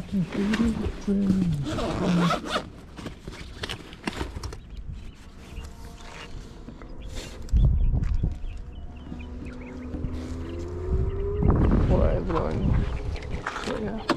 fucking everyone? I. So yeah.